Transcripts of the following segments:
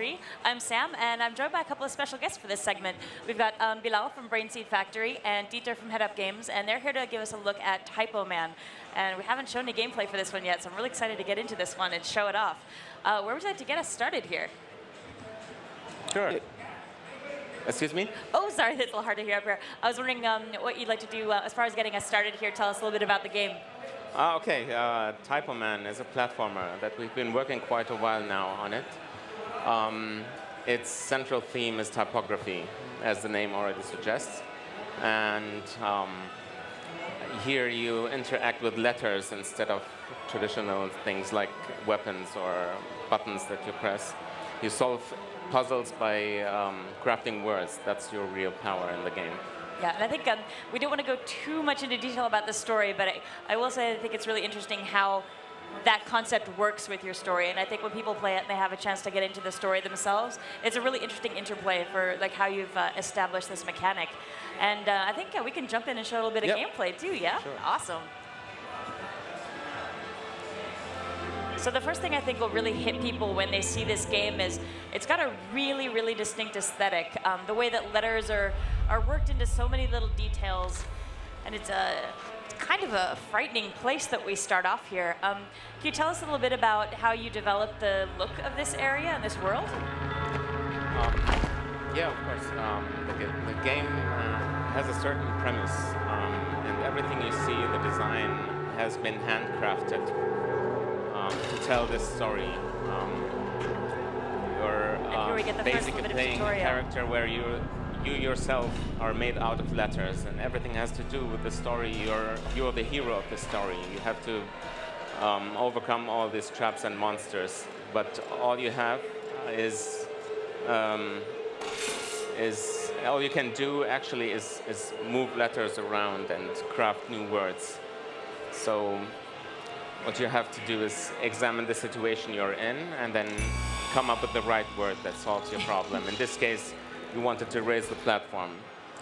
Factory. I'm Sam, and I'm joined by a couple of special guests for this segment. We've got um, Bilal from Brainseed Factory and Dieter from Headup Games, and they're here to give us a look at Typoman. And we haven't shown any gameplay for this one yet, so I'm really excited to get into this one and show it off. Uh, where would you like to get us started here? Sure. Excuse me? Oh, sorry, it's a little hard to hear up here. I was wondering um, what you'd like to do uh, as far as getting us started here. Tell us a little bit about the game. Ah, okay. Uh, Typoman is a platformer that we've been working quite a while now on it. Um, its central theme is typography, as the name already suggests. And um, here you interact with letters instead of traditional things like weapons or buttons that you press. You solve puzzles by um, crafting words. That's your real power in the game. Yeah, and I think um, we don't want to go too much into detail about the story, but I, I will say I think it's really interesting how that concept works with your story. And I think when people play it and they have a chance to get into the story themselves, it's a really interesting interplay for like how you've uh, established this mechanic. And uh, I think uh, we can jump in and show a little bit yep. of gameplay too, yeah? Sure. Awesome. So the first thing I think will really hit people when they see this game is it's got a really, really distinct aesthetic. Um, the way that letters are, are worked into so many little details. And it's a kind of a frightening place that we start off here. Um, can you tell us a little bit about how you developed the look of this area and this world? Um, yeah, of course. Um, the, the, game uh, has a certain premise, um, and everything you see, the design has been handcrafted to tell this story. Um, you're uh, basically playing a character where you you yourself are made out of letters, and everything has to do with the story. You're you're the hero of the story. You have to um, overcome all these traps and monsters, but all you have is um, is all you can do actually is is move letters around and craft new words. So what you have to do is examine the situation you're in and then come up with the right word that solves your problem. in this case, you wanted to raise the platform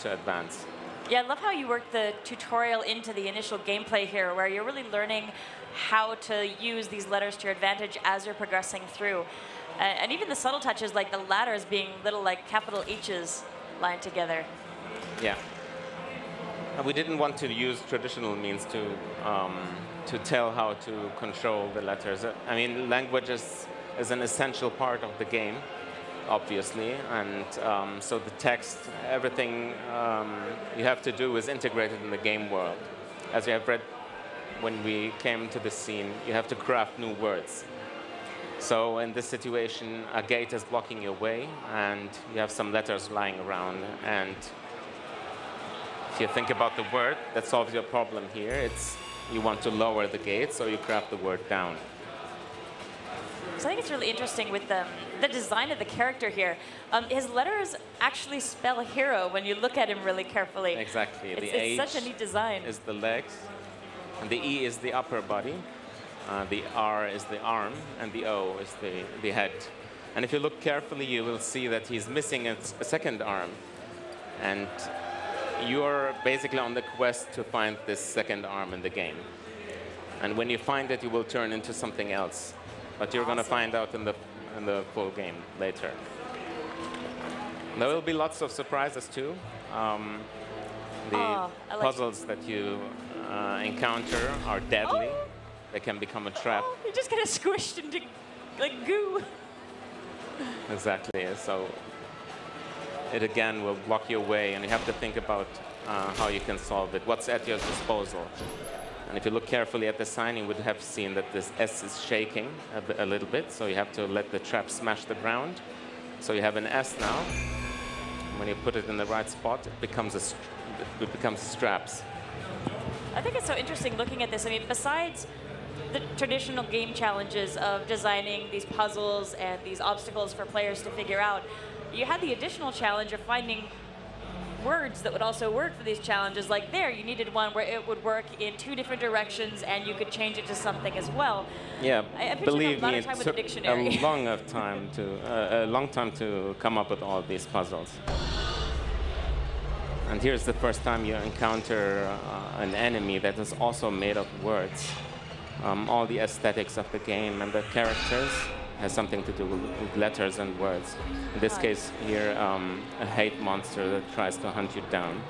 to advance. Yeah, I love how you work the tutorial into the initial gameplay here, where you're really learning how to use these letters to your advantage as you're progressing through. Uh, and even the subtle touches, like the ladders being little like capital H's lined together. Yeah. We didn't want to use traditional means to um, to tell how to control the letters. I mean, language is, is an essential part of the game, obviously, and um, so the text, everything um, you have to do is integrated in the game world. As you have read when we came to the scene, you have to craft new words. So in this situation, a gate is blocking your way, and you have some letters lying around. And if you think about the word that solves your problem here, it's you want to lower the gate, so you craft the word down. So I think it's really interesting with the, the design of the character here. Um, his letters actually spell hero when you look at him really carefully. Exactly. It's, the it's H such a neat design. is the legs, and the E is the upper body, uh, the R is the arm, and the O is the, the head. And if you look carefully, you will see that he's missing a, a second arm. And you're basically on the quest to find this second arm in the game. And when you find it, you will turn into something else. But you're awesome. going to find out in the, in the full game later. There will be lots of surprises too. Um, the oh, like puzzles that you uh, encounter are deadly. Oh. They can become a trap. Oh, you just get squished into like goo. Exactly. So it again will block your way, and you have to think about uh, how you can solve it, what's at your disposal. And if you look carefully at the sign, you would have seen that this S is shaking a, a little bit, so you have to let the trap smash the ground. So you have an S now. When you put it in the right spot, it becomes, a it becomes straps. I think it's so interesting looking at this. I mean, besides the traditional game challenges of designing these puzzles and these obstacles for players to figure out, you had the additional challenge of finding words that would also work for these challenges. Like there, you needed one where it would work in two different directions and you could change it to something as well. Yeah, I, I believe me, it took a long of time to uh, a long time to come up with all these puzzles. And here's the first time you encounter uh, an enemy that is also made of words. Um, all the aesthetics of the game and the characters has something to do with, with letters and words. In this case here, um, a hate monster that tries to hunt you down,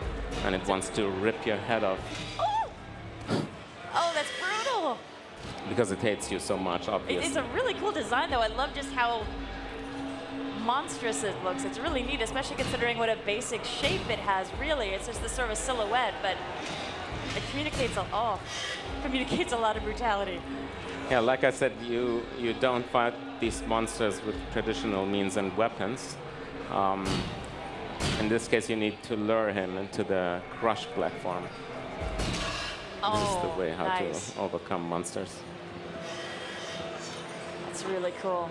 and it wants to rip your head off Oh, oh that's brutal. because it hates you so much, obviously. It's a really cool design, though. I love just how monstrous it looks. It's really neat, especially considering what a basic shape it has. Really, it's just this sort of silhouette, but it communicates a oh, communicates a lot of brutality. Yeah, like I said, you, you don't fight these monsters with traditional means and weapons. Um, in this case, you need to lure him into the crush platform. Oh, this is the way how nice. to overcome monsters. That's really cool.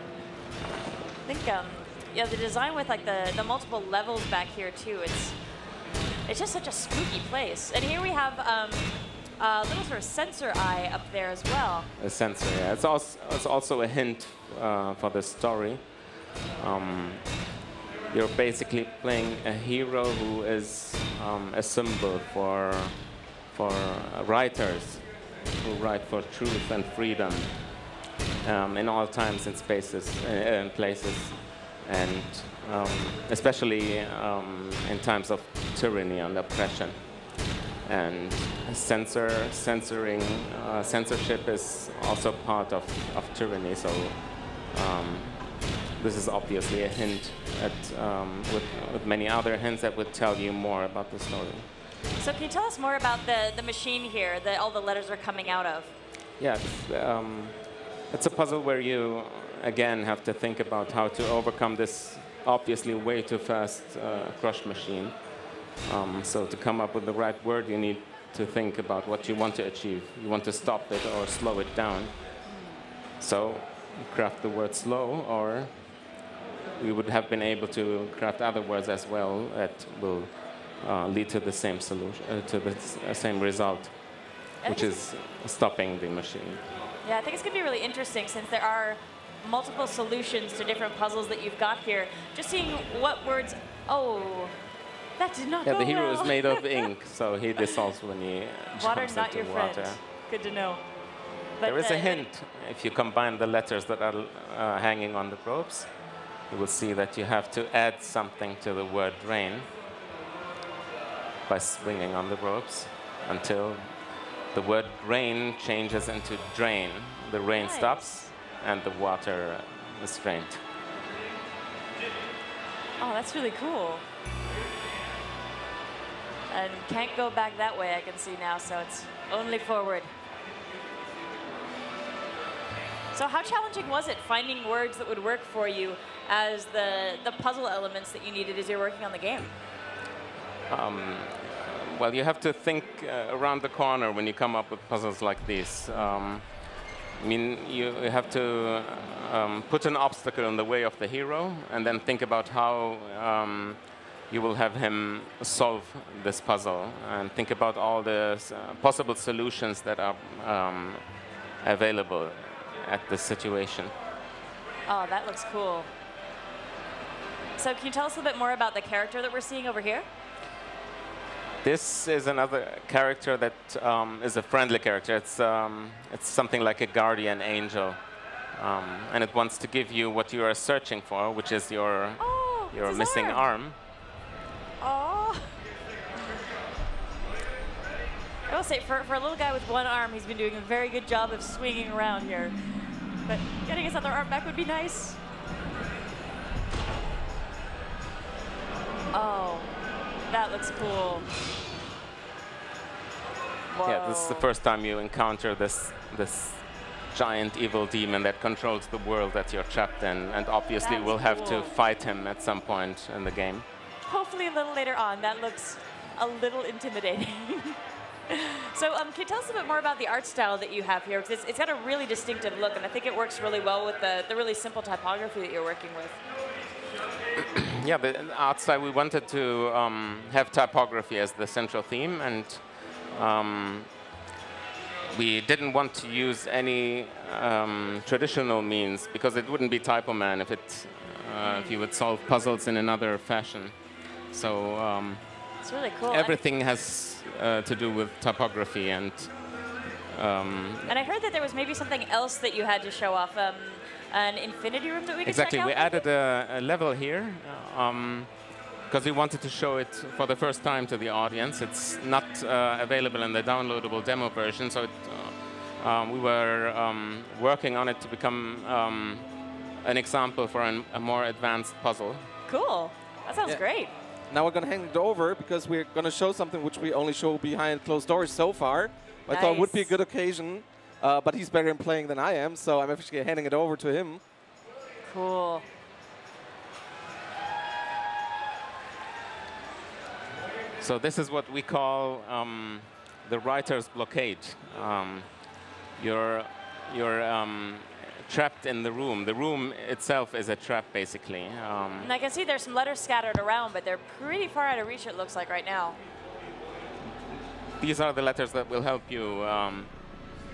I think um, yeah, the design with like the, the multiple levels back here too. It's it's just such a spooky place. And here we have um, a little sort of sensor eye up there as well. A sensor, yeah. It's also, it's also a hint uh, for the story. Um, you're basically playing a hero who is um, a symbol for, for uh, writers who write for truth and freedom um, in all times and spaces uh, and places, and um, especially um, in times of tyranny and oppression. And censor, censoring, uh, censorship is also part of, of tyranny. So um, this is obviously a hint at, um, with, with many other hints that would tell you more about the story. So can you tell us more about the, the machine here that all the letters are coming out of? Yeah, it's, um, it's a puzzle where you again have to think about how to overcome this obviously way too fast uh, crush machine. Um, so to come up with the right word, you need to think about what you want to achieve. You want to stop it or slow it down. So craft the word slow, or we would have been able to craft other words as well that will uh, lead to the same solution, uh, to the uh, same result, which is stopping the machine. Yeah, I think it's going to be really interesting since there are multiple solutions to different puzzles that you've got here. Just seeing what words. Oh, that did not Yeah, the hero well. is made of ink, so he dissolves when he Water, jumps not into your water. friend. Good to know. But There is a hint. If you combine the letters that are uh, hanging on the ropes, you will see that you have to add something to the word rain by swinging on the ropes until the word rain changes into drain. The rain Nice. stops and the water is drained. Oh, that's really cool. And can't go back that way, I can see now, so it's only forward. So how challenging was it finding words that would work for you as the, the puzzle elements that you needed as you're working on the game? Well, you have to think uh, around the corner when you come up with puzzles like these. Um, I mean, you have to um, put an obstacle in the way of the hero and then think about how um, you will have him solve this puzzle and think about all the uh, possible solutions that are um, available at this situation. Oh, that looks cool. So can you tell us a little bit more about the character that we're seeing over here? This is another character that um, is a friendly character. It's, um, it's something like a guardian angel. Um, and it wants to give you what you are searching for, which is your, Oh, your missing arm. Oh. I will say, for, for a little guy with one arm, he's been doing a very good job of swinging around here. But getting his other arm back would be nice. Oh, that looks cool. Yeah, this is the first time you encounter this, this giant evil demon that controls the world that you're trapped in. And obviously, we'll have to fight him at some point in the game. Hopefully a little later on. That looks a little intimidating. so um, can you tell us a bit more about the art style that you have here? Because it's, it's got a really distinctive look, and I think it works really well with the, the really simple typography that you're working with. Yeah, the art style, we wanted to um, have typography as the central theme, and um, we didn't want to use any um, traditional means because it wouldn't be Typoman if, it, uh, if you would solve puzzles in another fashion. So um, It's really cool. Everything has uh, to do with typography, and um, And I heard that there was maybe something else that you had to show off. Um, an infinity room that we can Exactly. We added a, a level here because we wanted to show it for the first time to the audience. It's not uh, available in the downloadable demo version, so it, uh, um, we were um, working on it to become um, an example for an, a more advanced puzzle. Cool. That sounds Yeah. great. Now we're going to hand it over because we're going to show something which we only show behind closed doors so far. I thought it would be a good occasion, uh, but he's better in playing than I am, so I'm actually handing it over to him. Cool. So this is what we call um, the writer's blockade. Um, you're you're um, trapped in the room. The room itself is a trap, basically. Um, And I can see there's some letters scattered around, but they're pretty far out of reach, it looks like right now. these are the letters that will help you um,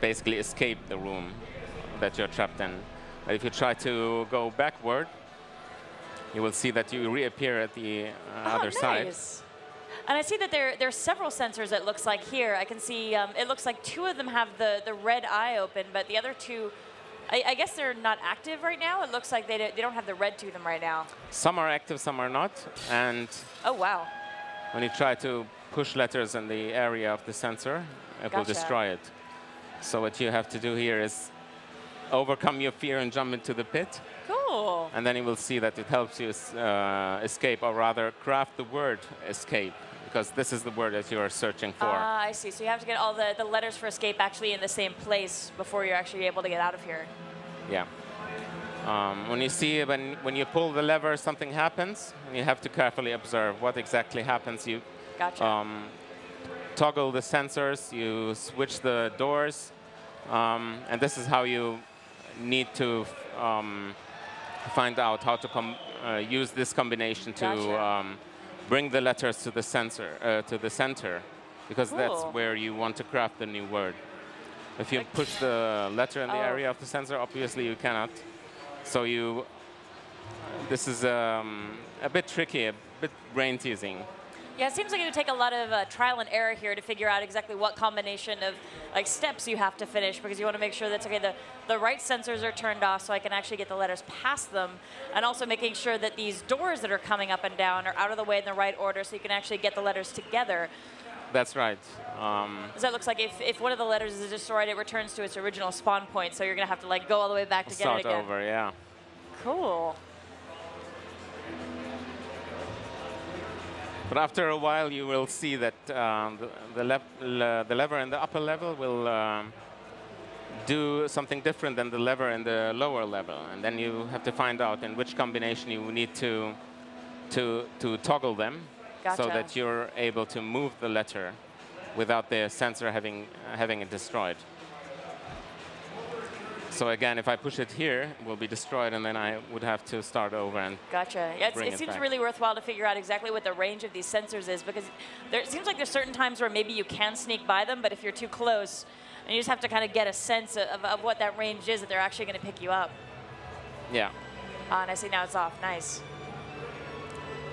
basically escape the room that you're trapped in. But if you try to go backward, you will see that you reappear at the uh, Oh, other side. nice. And I see that there there are several sensors. It looks like here. I can see. Um, it looks like two of them have the the red eye open, but the other two, I, I guess they're not active right now. It looks like they don't, they don't have the red to them right now. Some are active, some are not. And Oh wow. when you try to push letters in the area of the sensor, it will destroy it. So what you have to do here is overcome your fear and jump into the pit. Cool. And then you will see that it helps you uh, escape, or rather craft the word escape, because this is the word that you are searching for. Ah, I see. So you have to get all the, the letters for escape actually in the same place before you're actually able to get out of here. Yeah. Um, when you see, when, when you pull the lever, something happens, and you have to carefully observe what exactly happens. You Gotcha. um, toggle the sensors, you switch the doors, um, and this is how you need to um, find out how to com- uh, use this combination to Gotcha. Bring the letters to the sensor uh, to the center, because that's where you want to craft the new word. If you push the letter in the Oh. area of the sensor, obviously you cannot. So you, this is um, a bit tricky, a bit brain teasing. Yeah, it seems like it would take a lot of uh, trial and error here to figure out exactly what combination of like steps you have to finish because you want to make sure that's okay. The the right sensors are turned off so I can actually get the letters past them, and also making sure that these doors that are coming up and down are out of the way in the right order so you can actually get the letters together. That's right. Um, Because that looks like if, if one of the letters is destroyed, it returns to its original spawn point. So you're gonna have to like go all the way back to get start it again. over, yeah. Cool. But after a while, you will see that um, the, the, lev- le- the lever in the upper level will um, do something different than the lever in the lower level. And then you have to find out in which combination you need to, to, to toggle them so that you're able to move the letter without the sensor having, having it destroyed. So again, if I push it here, it will be destroyed, and then I would have to start over and Gotcha. Yeah, it it seems back. really worthwhile to figure out exactly what the range of these sensors is because there it seems like there's certain times where maybe you can sneak by them, but if you're too close, and you just have to kind of get a sense of, of what that range is that they're actually going to pick you up. yeah. Ah, and I see now it's off. Nice.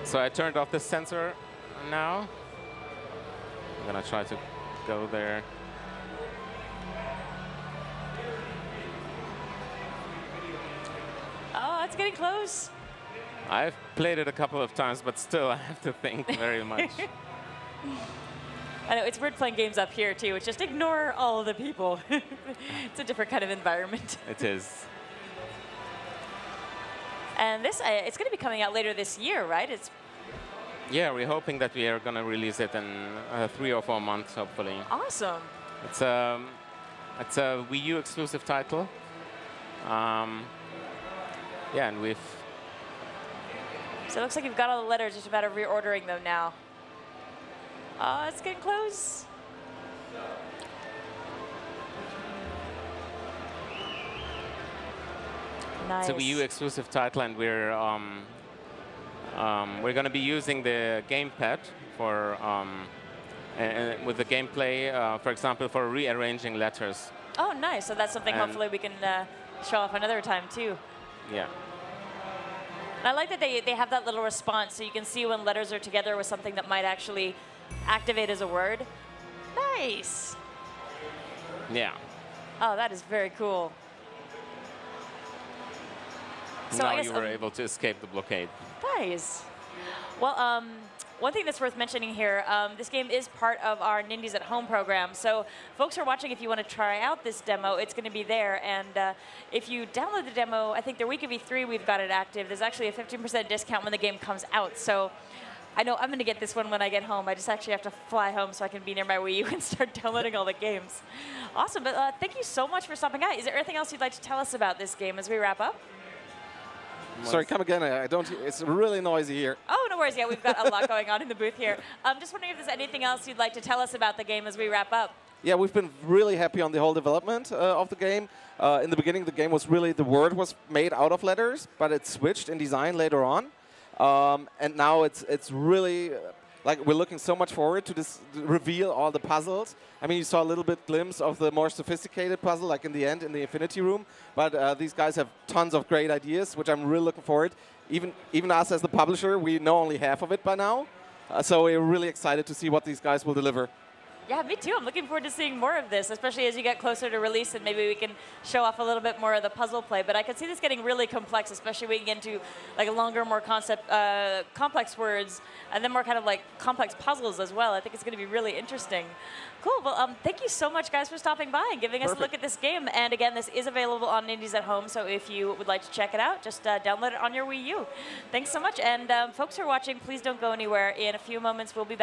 So I turned off the sensor now. I'm gonna try to go there. It's getting close. I've played it a couple of times, but still I have to think very much. I know it's weird playing games up here too. It's just ignore all of the people. it's a different kind of environment. it is. And this, uh, it's going to be coming out later this year, right? It's Yeah, we're hoping that we are gonna release it in uh, three or four months, hopefully. awesome. It's a, it's a Wii U exclusive title. Um, yeah, and we've So it looks like you've got all the letters, just a matter of reordering them now. Oh, it's getting close. Nice. It's a Wii U exclusive title, and we're um, um, we're going to be using the gamepad for um, with the gameplay, uh, for example, for rearranging letters. oh, nice. So that's something And- hopefully we can uh, show off another time too. Yeah, And I like that they, they have that little response so you can see when letters are together with something that might actually activate as a word. Nice. yeah. Oh, that is very cool. So now I guess you were um, able to escape the blockade. Nice. Well, um, one thing that's worth mentioning here, um, this game is part of our Nindies at Home program. So folks are watching, if you want to try out this demo, it's going to be there. And uh, if you download the demo, I think the week of E3 we've got it active. There's actually a 15% discount when the game comes out. So I know I'm going to get this one when I get home. I just actually have to fly home so I can be near my Wii U and start downloading all the games. Awesome. But uh, thank you so much for stopping by. Is there anything else you'd like to tell us about this game as we wrap up? Sorry, come again. I don't. It's really noisy here. Oh, no worries. Yeah, we've got a lot going on in the booth here. I'm just wondering if there's anything else you'd like to tell us about the game as we wrap up. Yeah, we've been really happy on the whole development uh, of the game. Uh, in the beginning, the game was really the word was made out of letters, but it switched in design later on, um, and now it's it's really uh, like we're looking so much forward to this reveal all the puzzles. I mean, you saw a little bit glimpse of the more sophisticated puzzle, like in the end in the Infinity Room. But uh, these guys have tons of great ideas, which I'm really looking forward. Even even us as the publisher, we know only half of it by now, uh, so we're really excited to see what these guys will deliver. Yeah, me too. I'm looking forward to seeing more of this, especially as you get closer to release and maybe we can show off a little bit more of the puzzle play. But I could see this getting really complex, especially when we get into like longer, more concept, uh, complex words, and then more kind of like complex puzzles as well. I think it's going to be really interesting. Cool. Well, um, thank you so much, guys, for stopping by and giving us a look at this game. And again, this is available on Nindies at Home, so if you would like to check it out, just uh, download it on your Wii U. Thanks so much. And um, folks who are watching, please don't go anywhere. In a few moments, we'll be back.